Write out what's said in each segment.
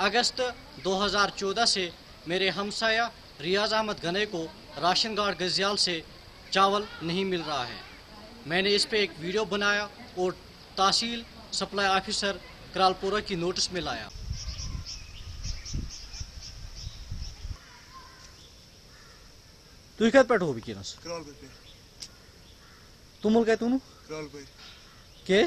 अगस्त 2014 से मेरे हमसाया रियाज अहमद गने को राशन कार्ड गजियाल से चावल नहीं मिल रहा है। मैंने इस पे एक वीडियो बनाया और तहसील सप्लाई ऑफिसर करालपुरा की नोटिस में लाया। तुझ कत पे हो वनस कत तुम क्या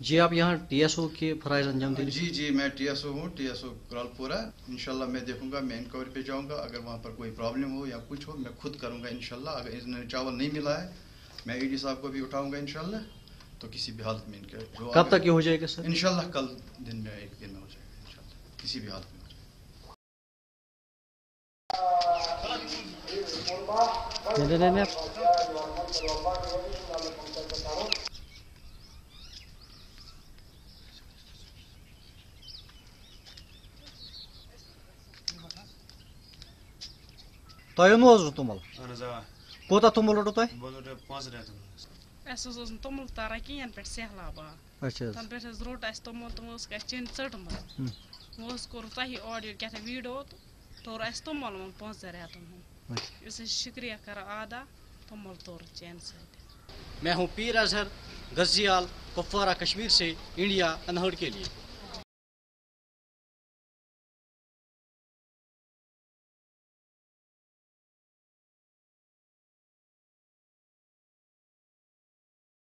जी आप यहाँ टी एस ओ के फराइज अंजाम दे जी जी मैं टीएसओ हूँ टी एस टीएसओ करालपुरा। इंशाल्लाह मैं देखूँगा मैं इंक्वायरी पे जाऊँगा। अगर वहाँ पर कोई प्रॉब्लम हो या कुछ हो मैं खुद करूँगा इंशाल्लाह। अगर इसने चावल नहीं मिला है मैं ईडी साहब को भी उठाऊँगा इंशाल्लाह। तो किसी भी हालत में इनके जो कब तक ये हो जाएगा सर? इंशाल्लाह कल दिन में एक दिन में हो जाएगा इंशाल्लाह। किसी भी हालत में हो जाएगा नहीं नहीं नहीं तोय नो तुमल कोता तुमल रोटो तोय बोलो रे पाँच रेत Esso os tomul tara kian pet sehlaba. अच्छा Tan pet es rot es tomul tomul ska chin certma. Hmm. Mos kor tahi audio kya video tor es tomul mon pons der hatum. इसे शुक्रिया कर आदा चैन से मैं हूँ पीर अजहर गजियाल कुपवारा कश्मीर से India अनहड़ के लिए